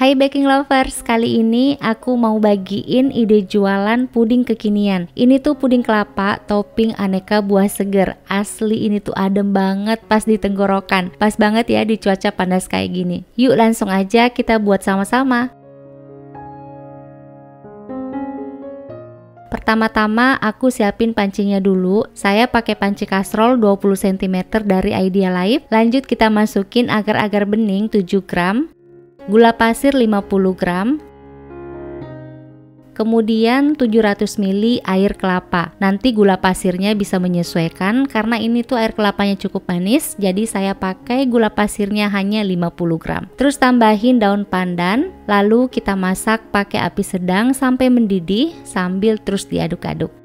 Hai baking lovers, kali ini aku mau bagiin ide jualan puding kekinian. Ini tuh puding kelapa topping aneka buah seger. Asli ini tuh adem banget pas di tenggorokan. Pas banget ya di cuaca panas kayak gini. Yuk langsung aja kita buat sama-sama. Pertama-tama aku siapin pancinya dulu. Saya pakai panci kastrol 20 cm dari Idea Life. Lanjut kita masukin agar-agar bening 7 gram gula pasir 50 gram, kemudian 700 ml air kelapa. Nanti gula pasirnya bisa menyesuaikan karena ini tuh air kelapanya cukup manis, jadi saya pakai gula pasirnya hanya 50 gram. Terus tambahin daun pandan, lalu kita masak pakai api sedang sampai mendidih sambil terus diaduk-aduk.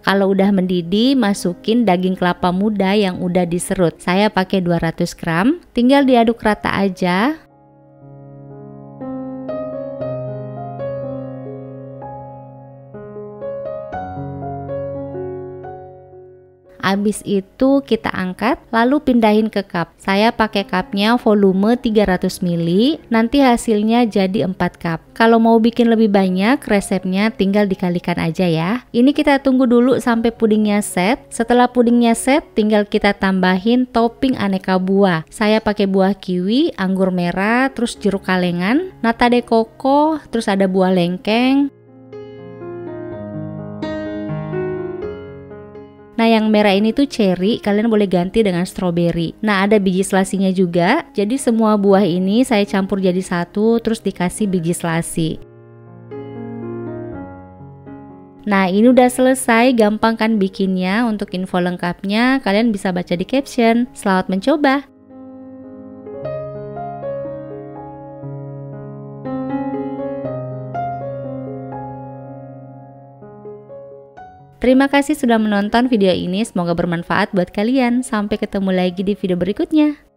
Kalau udah mendidih, masukin daging kelapa muda yang udah diserut. Saya pakai 200 gram, tinggal diaduk rata aja. Abis itu kita angkat lalu pindahin ke cup. Saya pakai cupnya volume 300 ml. Nanti hasilnya jadi 4 cup. Kalau mau bikin lebih banyak, resepnya tinggal dikalikan aja ya. Ini kita tunggu dulu sampai pudingnya set. Setelah pudingnya set, tinggal kita tambahin topping aneka buah. Saya pakai buah kiwi, anggur merah, terus jeruk kalengan, nata de coco, terus ada buah lengkeng, Nah yang merah ini tuh cherry, kalian boleh ganti dengan strawberry. Nah ada biji selasinya juga, jadi semua buah ini saya campur jadi satu terus dikasih biji selasi. Nah ini udah selesai, gampang kan bikinnya. Untuk info lengkapnya kalian bisa baca di caption. Selamat mencoba! Terima kasih sudah menonton video ini, semoga bermanfaat buat kalian. Sampai ketemu lagi di video berikutnya.